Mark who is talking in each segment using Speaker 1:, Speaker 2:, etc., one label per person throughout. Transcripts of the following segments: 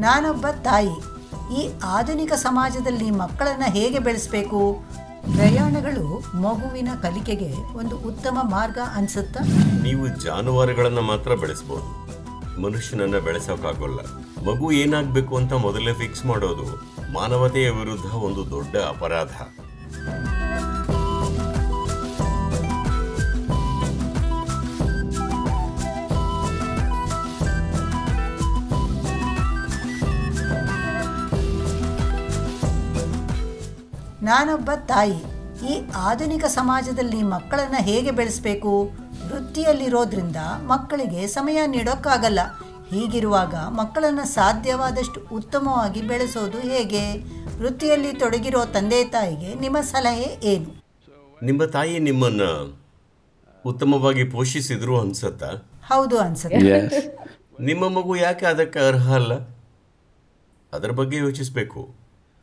Speaker 1: ನಾನೊಬ್ಬ ತಾಯಿ. ಈ ಆಧುನಿಕ ಸಮಾಜದಲ್ಲಿ ಮಕ್ಕಳನ್ನು ಹೇಗೆ ಬೆಳೆಸಬೇಕು? ಪ್ರಯಾಣಗಳು ಮಗುವಿನ ಕಲಿಕೆಗೆ ಒಂದು ಉತ್ತಮ ಮಾರ್ಗ ಅನ್ಸುತ್ತಾ?
Speaker 2: ನೀವು ಜಾನುವಾರುಗಳನ್ನು ಮಾತ್ರ ಬೆಳೆಸ್ಬೋದು. ಮನುಷ್ಯನನ್ನ ಬೆಳೆಸೋಕ್ಕಾಗೋಲ್ಲ ಮಗು ಏನಾಗಬೇಕು ಅಂತ ಮೊದಲೇ ಫಿಕ್ಸ್ ಮಾಡೋದು ಮಾನವತೆಯ ವಿರುದ್ಧ ಒಂದು ದೊಡ್ಡ ಅಪರಾಧ.
Speaker 1: ನಾನೊಬ್ಬ ತಾಯಿ. ಈ ಆಧುನಿಕ ಸಮಾಜದಲ್ಲಿ ಮಕ್ಕಳನ್ನು ಹೇಗೆ ಬೆಳೆಸಬೇಕು? ವೃತ್ತಿಯಲ್ಲಿರೋದ್ರಿಂದ ಮಕ್ಕಳಿಗೆ ಸಮಯ ನೀಡೋಕ್ಕಾಗಲ್ಲ. ಹೀಗಿರುವಾಗ ಮಕ್ಕಳನ್ನು ಸಾಧ್ಯವಾದಷ್ಟು ಉತ್ತಮವಾಗಿ ಬೆಳೆಸೋದು ಹೇಗೆ? ವೃತ್ತಿಯಲ್ಲಿ ತೊಡಗಿರೋ ತಂದೆ ತಾಯಿಗೆ ನಿಮ್ಮ ಸಲಹೆ ಏನು?
Speaker 2: ನಿಮ್ಮ ತಾಯಿ ನಿಮ್ಮನ್ನ ಉತ್ತಮವಾಗಿ ಪೋಷಿಸಿದ್ರು ಅನ್ಸತ್ತಾ?
Speaker 1: ಹೌದು ಅನ್ಸುತ್ತೆ.
Speaker 2: ನಿಮ್ಮ ಮಗು ಯಾಕೆ ಅದಕ್ಕೆ ಅರ್ಹ ಅಲ್ಲ? ಅದರ ಬಗ್ಗೆ ಯೋಚಿಸಬೇಕು.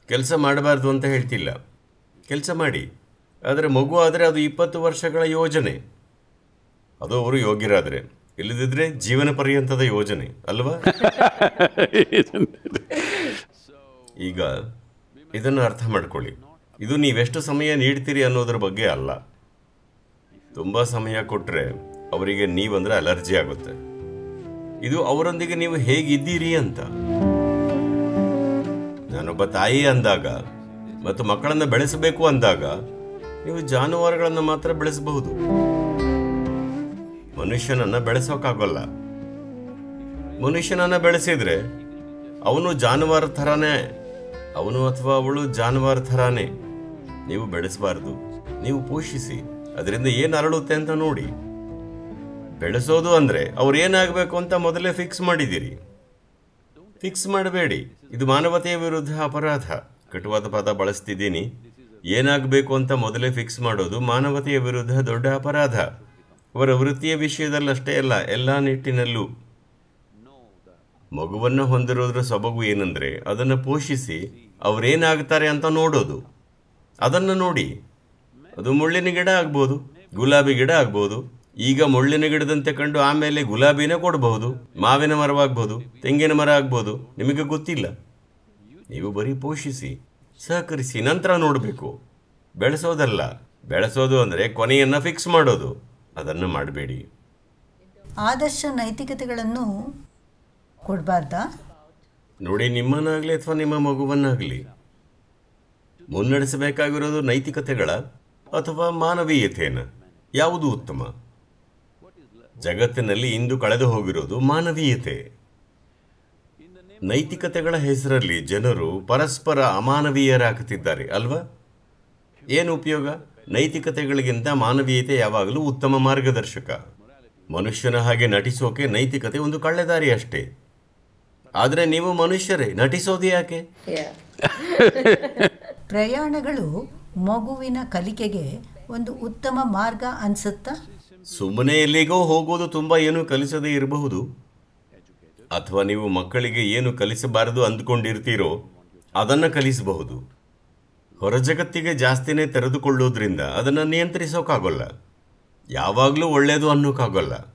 Speaker 2: ಕೆಲಸ ಮಾಡಬಾರ್ದು ಅಂತ ಹೇಳ್ತಿಲ್ಲ. ಕೆಲಸ ಮಾಡಿ. ಆದರೆ ಮಗು ಆದರೆ ಅದು ಇಪ್ಪತ್ತು ವರ್ಷಗಳ ಯೋಜನೆ. ಅದು ಅವರು ಯೋಗ್ಯರಾದರೆ. ಇಲ್ಲದಿದ್ದರೆ ಜೀವನ ಪರ್ಯಂತದ ಯೋಜನೆ. ಅಲ್ವಾ? ಈಗ ಇದನ್ನು ಅರ್ಥ ಮಾಡ್ಕೊಳ್ಳಿ. ಇದು ನೀವೆಷ್ಟು ಸಮಯ ನೀಡ್ತೀರಿ ಅನ್ನೋದ್ರ ಬಗ್ಗೆ ಅಲ್ಲ. ತುಂಬ ಸಮಯ ಕೊಟ್ಟರೆ ಅವರಿಗೆ ನೀವಂದ್ರೆ ಅಲರ್ಜಿ ಆಗುತ್ತೆ. ಇದು ಅವರೊಂದಿಗೆ ನೀವು ಹೇಗಿದ್ದೀರಿ ಅಂತ. ನಾನೊಬ್ಬ ತಾಯಿ ಅಂದಾಗ ಮತ್ತು ಮಕ್ಕಳನ್ನ ಬೆಳೆಸಬೇಕು ಅಂದಾಗ ನೀವು ಜಾನುವಾರುಗಳನ್ನು ಮಾತ್ರ ಬೆಳೆಸಬಹುದು. ಮನುಷ್ಯನನ್ನ ಬೆಳೆಸೋಕ್ಕಾಗಲ್ಲ ಮನುಷ್ಯನನ್ನ ಬೆಳೆಸಿದ್ರೆ ಅವನು ಜಾನುವಾರು ಥರನೇ, ಅವನು ಅಥವಾ ಅವಳು ಜಾನುವಾರು ಥರನೇ ನೀವು ಬೆಳೆಸಬಾರ್ದು. ನೀವು ಪೋಷಿಸಿ. ಅದರಿಂದ ಏನು ಅರಳುತ್ತೆ ಅಂತ ನೋಡಿ. ಬೆಳೆಸೋದು ಅಂದ್ರೆ ಅವ್ರು ಏನಾಗಬೇಕು ಅಂತ ಮೊದಲೇ ಫಿಕ್ಸ್ ಮಾಡಿದ್ದೀರಿ. ಫಿಕ್ಸ್ ಮಾಡಬೇಡಿ. ಇದು ಮಾನವತೆಯ ವಿರುದ್ಧ ಅಪರಾಧ. ಕಟುವಾದ ಪದ ಬಳಸ್ತಿದ್ದೀನಿ. ಏನಾಗಬೇಕು ಅಂತ ಮೊದಲೇ ಫಿಕ್ಸ್ ಮಾಡೋದು ಮಾನವತೆಯ ವಿರುದ್ಧ ದೊಡ್ಡ ಅಪರಾಧ. ಅವರ ವೃತ್ತಿಯ ವಿಷಯದಲ್ಲಷ್ಟೇ ಅಲ್ಲ, ಎಲ್ಲ ನಿಟ್ಟಿನಲ್ಲೂ. ಮಗುವನ್ನು ಹೊಂದಿರೋದ್ರ ಸೊಬಗು ಏನಂದ್ರೆ, ಅದನ್ನು ಪೋಷಿಸಿ ಅವರೇನಾಗ್ತಾರೆ ಅಂತ ನೋಡೋದು. ಅದನ್ನು ನೋಡಿ. ಅದು ಮುಳ್ಳಿನ ಗಿಡ ಆಗ್ಬೋದು, ಗುಲಾಬಿ ಗಿಡ ಆಗ್ಬೋದು, ಈಗ ಮುಳ್ಳಿನ ಗಿಡದಂತೆ ಕಂಡು ಆಮೇಲೆ ಗುಲಾಬಿನೇ ಕೊಡಬಹುದು, ಮಾವಿನ ಮರವಾಗ್ಬೋದು, ತೆಂಗಿನ ಮರ ಆಗ್ಬೋದು, ನಿಮಗೆ ಗೊತ್ತಿಲ್ಲ. ನೀವು ಬರೀ ಪೋಷಿಸಿ ಸಹಕರಿಸಿ ನಂತರ ನೋಡಬೇಕು. ಬೆಳೆಸೋದಲ್ಲ. ಬೆಳೆಸೋದು ಅಂದರೆ ಕೊನೆಯನ್ನು ಫಿಕ್ಸ್ ಮಾಡೋದು. ಅದನ್ನು ಮಾಡಬೇಡಿ.
Speaker 1: ಆದರ್ಶ ನೈತಿಕತೆಗಳನ್ನು ಕೊಡಬಾರ್ದಾ?
Speaker 2: ನೋಡಿ ನಿಮ್ಮನ್ನಾಗಲಿ ಅಥವಾ ನಿಮ್ಮ ಮಗುವನ್ನಾಗಲಿ. ಮುನ್ನಡೆಸಬೇಕಾಗಿರೋದು ನೈತಿಕತೆಗಳ ಅಥವಾ ಮಾನವೀಯತೆಯನ್ನು ಯಾವುದು ಉತ್ತಮ? ಜಗತ್ತಿನಲ್ಲಿ ಇಂದು ಕಳೆದು ಹೋಗಿರೋದು ಮಾನವೀಯತೆ. ನೈತಿಕತೆಗಳ ಹೆಸರಲ್ಲಿ ಜನರು ಪರಸ್ಪರ ಅಮಾನವೀಯರಾಗುತ್ತಿದ್ದಾರೆ ಅಲ್ವಾ? ಏನು ಉಪಯೋಗ? ನೈತಿಕತೆಗಳಿಗಿಂತ ಮಾನವೀಯತೆ ಯಾವಾಗಲೂ ಉತ್ತಮ ಮಾರ್ಗದರ್ಶಕ. ಮನುಷ್ಯನ ಹಾಗೆ ನಟಿಸೋಕೆ ನೈತಿಕತೆ ಒಂದು ಕಳ್ಳೆದಾರಿ ಅಷ್ಟೇ. ಆದರೆ ನೀವು ಮನುಷ್ಯರೇ ನಟಿಸೋದು ಯಾಕೆ?
Speaker 1: ಪ್ರಯಾಣಗಳು ಮಗುವಿನ ಕಲಿಕೆಗೆ ಒಂದು ಉತ್ತಮ ಮಾರ್ಗ ಅನ್ಸುತ್ತ?
Speaker 2: ಸುಮ್ಮನೆ ಎಲ್ಲಿಗೋ ಹೋಗೋದು ತುಂಬ ಏನು ಕಲಿಸದೇ ಇರಬಹುದು. ಅಥವಾ ನೀವು ಮಕ್ಕಳಿಗೆ ಏನು ಕಲಿಸಬಾರದು ಅಂದ್ಕೊಂಡಿರ್ತೀರೋ ಅದನ್ನು ಕಲಿಸಬಹುದು. ಹೊರ ಜಗತ್ತಿಗೆ ಜಾಸ್ತಿನೇ ತೆರೆದುಕೊಳ್ಳೋದ್ರಿಂದ ಅದನ್ನು ನಿಯಂತ್ರಿಸೋಕ್ಕಾಗಲ್ಲ ಯಾವಾಗಲೂ ಒಳ್ಳೆಯದು ಅನ್ನೋಕ್ಕಾಗಲ್ಲ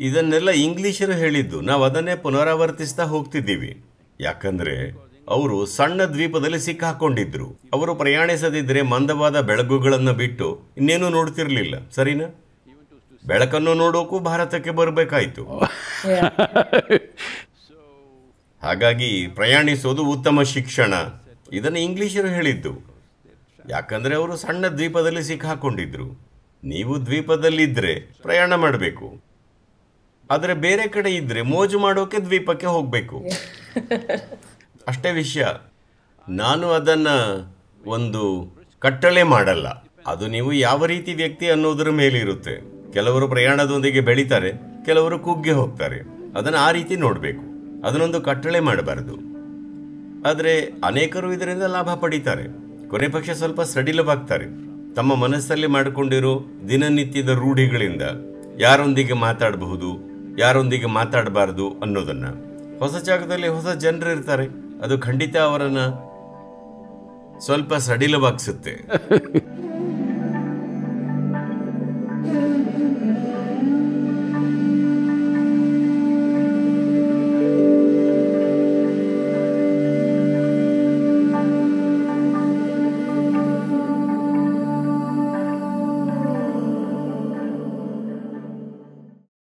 Speaker 2: ಇದನ್ನೆಲ್ಲ ಇಂಗ್ಲಿಷರು ಹೇಳಿದ್ದು. ನಾವು ಅದನ್ನೇ ಪುನರಾವರ್ತಿಸ್ತಾ ಹೋಗ್ತಿದ್ದೀವಿ. ಯಾಕಂದ್ರೆ ಅವರು ಸಣ್ಣ ದ್ವೀಪದಲ್ಲಿ ಸಿಕ್ಕಾಕೊಂಡಿದ್ರು. ಅವರು ಪ್ರಯಾಣಿಸದಿದ್ರೆ ಮಂದವಾದ ಬೆಳಗುಗಳನ್ನು ಬಿಟ್ಟು ಇನ್ನೇನು ನೋಡ್ತಿರಲಿಲ್ಲ. ಸರಿನಾ? ಬೆಳಕನ್ನು ನೋಡೋಕ್ಕೂ ಭಾರತಕ್ಕೆ ಬರಬೇಕಾಯ್ತು. ಹಾಗಾಗಿ ಪ್ರಯಾಣಿಸೋದು ಉತ್ತಮ ಶಿಕ್ಷಣ. ಇದನ್ನು ಇಂಗ್ಲಿಷರು ಹೇಳಿದ್ದು. ಯಾಕಂದ್ರೆ ಅವರು ಸಣ್ಣ ದ್ವೀಪದಲ್ಲಿ ಸಿಕ್ಕಾಕೊಂಡಿದ್ರು. ನೀವು ದ್ವೀಪದಲ್ಲಿದ್ದರೆ ಪ್ರಯಾಣ ಮಾಡಬೇಕು. ಆದರೆ ಬೇರೆ ಕಡೆ ಇದ್ರೆ ಮೋಜು ಮಾಡೋಕೆ ದ್ವೀಪಕ್ಕೆ ಹೋಗಬೇಕು. ಅಷ್ಟೇ ವಿಷಯ. ನಾನು ಅದನ್ನ ಒಂದು ಕಟ್ಟಳೆ ಮಾಡಲ್ಲ. ಅದು ನೀವು ಯಾವ ರೀತಿ ವ್ಯಕ್ತಿ ಅನ್ನೋದರ ಮೇಲೆ ಇರುತ್ತೆ ಕೆಲವರು ಪ್ರಯಾಣದೊಂದಿಗೆ ಬೆಳೀತಾರೆ, ಕೆಲವರು ಕುಗ್ಗೆ ಹೋಗ್ತಾರೆ. ಅದನ್ನು ಆ ರೀತಿ ನೋಡಬೇಕು. ಅದನ್ನೊಂದು ಕಟ್ಟಳೆ ಮಾಡಬಾರದು. ಆದರೆ ಅನೇಕರು ಇದರಿಂದ ಲಾಭ ಪಡೀತಾರೆ. ಕೊನೆ ಪಕ್ಷ ಸ್ವಲ್ಪ ಸಡಿಲವಾಗ್ತಾರೆ. ತಮ್ಮ ಮನಸ್ಸಲ್ಲಿ ಮಾಡಿಕೊಂಡಿರೋ ದಿನನಿತ್ಯದ ರೂಢಿಗಳಿಂದ ಯಾರೊಂದಿಗೆ ಮಾತಾಡಬಹುದು, ಯಾರೊಂದಿಗೆ ಮಾತಾಡಬಾರದು ಅನ್ನೋದನ್ನ. ಹೊಸ ಜಾಗದಲ್ಲಿ ಹೊಸ ಜನರು ಇರ್ತಾರೆ. ಅದು ಖಂಡಿತ ಅವರನ್ನು ಸ್ವಲ್ಪ ಸಡಿಲವಾಗಿಸುತ್ತೆ.